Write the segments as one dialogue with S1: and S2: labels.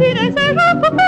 S1: i se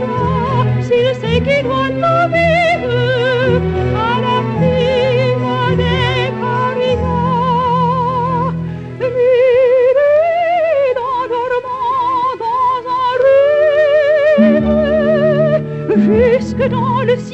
S1: partira, s'il sait qu'il doit mourir à la dans un jusque dans le ciel.